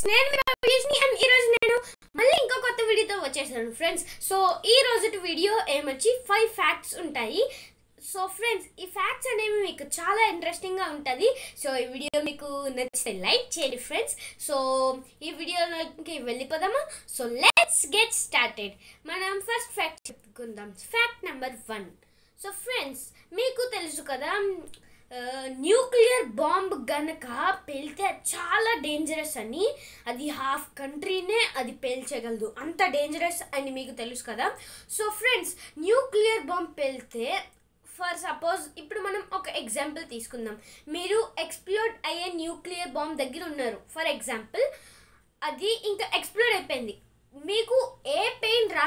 Friends నేను me and ఈరోజు నేను మళ్ళీ ఇంకో కొత్త వీడియోతో వచ్చేసాను ఫ్రెండ్స్ సో ఈ రోజు వీడియో ఏమొచ్చి ఫైవ్ ఫ్యాక్ట్స్ ఉంటాయి. సో ఫ్రెండ్స్ ఈ ఫ్యాక్ట్స్ అనేవి మీకు చాలా ఇంట్రెస్టింగ్గా ఉంటుంది. సో ఈ వీడియో మీకు నచ్చితే లైక్ చేయండి ఫ్రెండ్స్ సో ఈ వీడియోలోకి వెళ్ళిపోదాము? సో లెట్స్ గెట్ స్టార్టెడ్ మనం ఫస్ట్ ఫ్యాక్ట్ చెప్పుకుందాం. Fact number one so friends మీకు తెలుసు కదా న్యూక్లియర్ బాంబ్ గనక పేలితే చాలా డేంజరస్ అని. అది హాఫ్ కంట్రీనే అది పేల్చగలదు. అంత డేంజరస్ అని మీకు తెలుసు కదా. సో ఫ్రెండ్స్ న్యూక్లియర్ బాంబ్ పేలితే ఫర్ సపోజ్ ఇప్పుడు మనం ఒక ఎగ్జాంపుల్ తీసుకుందాం. మీరు ఎక్స్ప్లోడ్ అయ్యే న్యూక్లియర్ బాంబ్ దగ్గర ఉన్నారు. ఫర్ ఎగ్జాంపుల్ అది ఇంకా ఎక్స్ప్లోర్ అయిపోయింది. మీకు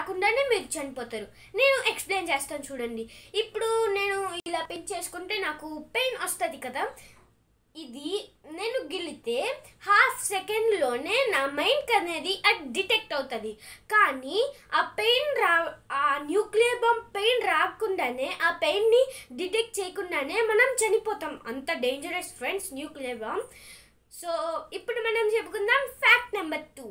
రాకుండానే మీరు చనిపోతారు. నేను ఎక్స్ప్లెయిన్ చేస్తాను చూడండి. ఇప్పుడు నేను ఇలా పెంచేసుకుంటే చేసుకుంటే నాకు పెయిన్ వస్తుంది కదా. ఇది నేను గిలితే హాఫ్ సెకండ్లోనే నా మైండ్కి అనేది అది డిటెక్ట్ అవుతుంది. కానీ ఆ పెయిన్ రా ఆ న్యూక్లియర్ బాంబ్ పెయిన్ రాకుండానే ఆ పెయిన్ని డిటెక్ట్ చేయకుండానే మనం చనిపోతాం. అంత dangerous friends nuclear bomb. So ఇప్పుడు మనం చెప్పుకుందాం ఫ్యాక్ట్ నెంబర్ టూ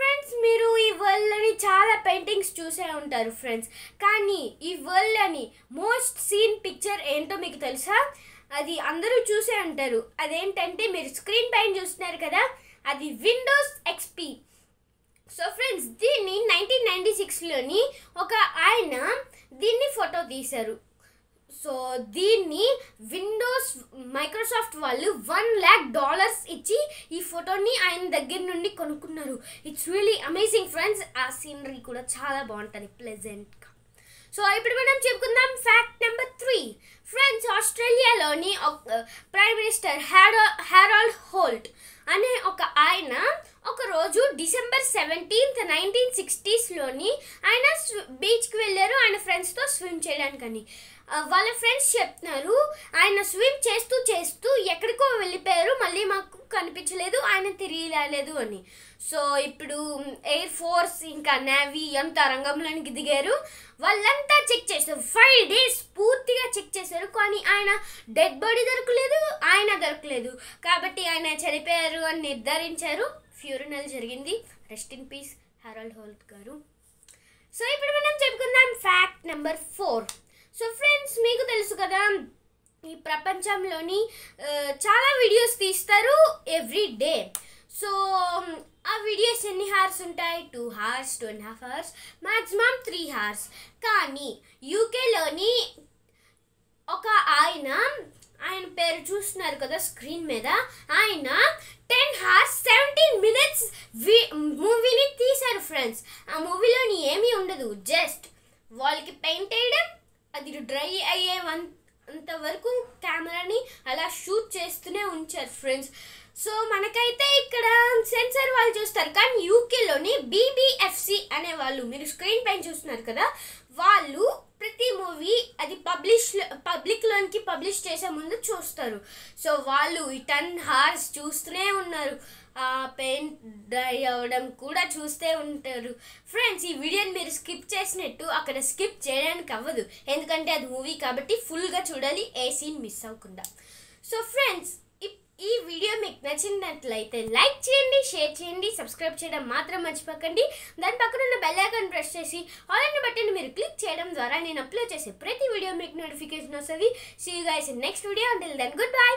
ఫ్రెండ్స్ మీరు ఈ వరల్డ్ని చాలా పెయింటింగ్స్ చూసే ఉంటారు ఫ్రెండ్స్. కానీ ఈ వరల్డ్ని మోస్ట్ సీన్ పిక్చర్ ఏంటో మీకు తెలుసా? అది అందరూ చూసే ఉంటారు. అదేంటంటే మీరు స్క్రీన్ పైన చూస్తున్నారు కదా అది విండోస్ ఎక్స్పీ సో ఫ్రెండ్స్ దీన్ని నైన్టీన్ నైంటీ సిక్స్లోని ఒక ఆయన దీన్ని ఫోటో తీశారు. సో దీన్ని విండోస్ మైక్రోసాఫ్ట్ వాళ్ళు వన్ ల్యాక్ డాలర్స్ ఇచ్చి ఈ ఫోటోని ఆయన దగ్గర నుండి కొనుక్కున్నారు. ఇట్స్ రియలీ అమేజింగ్ ఫ్రెండ్స్ ఆ సీనరీ కూడా చాలా బాగుంటుంది ప్లెజెంట్గా సో ఇప్పుడు మనం చెప్పుకుందాం ఫ్యాక్ట్ నెంబర్ త్రీ ఫ్రెండ్స్ ఆస్ట్రేలియాలోని ప్రైమ్ మినిస్టర్ హ్యారో హ్యారాల్డ్ హోల్ట్ అనే ఒక ఆయన ఒక రోజు డిసెంబర్ సెవెంటీన్త్ నైన్టీన్ సిక్స్టీస్లోని ఆయన బీచ్కి వెళ్ళారు. ఆయన ఫ్రెండ్స్తో స్విమ్ చేయడానికని. వాళ్ళ ఫ్రెండ్స్ చెప్తున్నారు ఆయన స్విమ్ చేస్తూ చేస్తూ ఎక్కడికో వెళ్ళిపోయారు. మళ్ళీ మాకు కనిపించలేదు ఆయన తిరిగి రాలేదు అని. సో ఇప్పుడు ఎయిర్ ఫోర్స్ ఇంకా నేవీ అంతా రంగంలోనికి దిగారు. వాళ్ళంతా చెక్ చేశారు. ఫైవ్ డేస్ పూర్తిగా చెక్ చేశారు. కానీ ఆయన డెడ్ బాడీ దొరకలేదు ఆయన దొరకలేదు. కాబట్టి ఆయన చనిపోయారు అని నిర్ధారించారు. ఫ్యూరినల్ జరిగింది. Rest in peace Harold Holt గారు. సో ఇప్పుడు మనం చెప్పుకుందాం fact number four so friends మీకు తెలుసు కదా ఈ ప్రపంచంలోని చాలా వీడియోస్ తీస్తారు ఎవ్రీ డే సో ఆ వీడియోస్ ఎన్ని హార్స్ ఉంటాయి? Two hours two and half hours maximum three hours కానీ యూకేలోని ఒక ఆయన ఆయన పేరు చూస్తున్నారు కదా స్క్రీన్ మీద. ఆయన హార్స్ సెవెంటీన్ మినిట్స్ మూవీని తీశారు ఫ్రెండ్స్ ఆ మూవీలోని ఏమీ ఉండదు. జస్ట్ వాళ్ళకి పెయింట్ వేయడం అది డ్రై అయ్యే అంతవరకు కెమెరాని అలా షూట్ చేస్తూనే ఉంచారు ఫ్రెండ్స్ సో మనకైతే ఇక్కడ సెన్సార్ వాళ్ళు చూస్తారు. కానీ యూకేలోని బీబీఎఫ్సి అనే వాళ్ళు మీరు స్క్రీన్ పైన చూస్తున్నారు కదా వాళ్ళు ప్రతి మూవీ అది పబ్లిష్ పబ్లిక్లోనికి పబ్లిష్ చేసే ముందు చూస్తారు. సో వాళ్ళు ఈ టెన్ హార్స్ చూస్తూనే ఉన్నారు. పెయింట్ డ్రై అవ్వడం కూడా చూస్తూ ఉంటారు. ఫ్రెండ్స్ ఈ వీడియోని మీరు స్కిప్ చేసినట్టు అక్కడ స్కిప్ చేయడానికి అవ్వదు. ఎందుకంటే అది మూవీ కాబట్టి ఫుల్గా చూడాలి ఏ సీన్ మిస్ అవ్వకుండా. సో ఫ్రెండ్స్ మీకు నచ్చినట్లయితే లైక్ చేయండి షేర్ చేయండి సబ్స్క్రైబ్ చేయడం మాత్రం మర్చిపోకండి. దాని పక్కన ఉన్న బెల్ ఐకాన్ ప్రెస్ చేసి ఆల్ అన్న బటన్ మీరు క్లిక్ చేయడం ద్వారా నేను అప్లోడ్ చేసే ప్రతి వీడియో మీకు నోటిఫికేషన్ వస్తుంది. See you guys in next video until then good bye